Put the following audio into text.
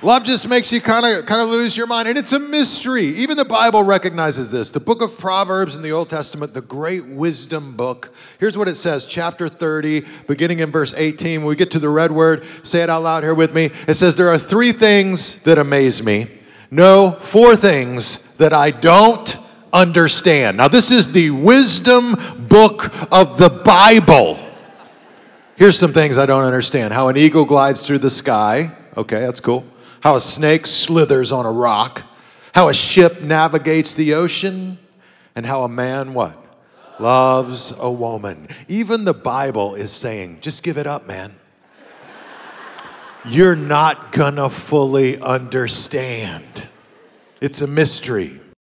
Love just makes you kind of kind of lose your mind and it's a mystery. Even the Bible recognizes this. The book of Proverbs in the Old Testament, the great wisdom book. Here's what it says, chapter 30, beginning in verse 18. When we get to the red word, say it out loud here with me. It says there are 3 things that amaze me. No, four things that I don't understand. Now this is the wisdom book of the Bible. Here's some things I don't understand. How an eagle glides through the sky. Okay, that's cool how a snake slithers on a rock, how a ship navigates the ocean, and how a man what? Loves a woman. Even the Bible is saying, just give it up, man. You're not gonna fully understand. It's a mystery.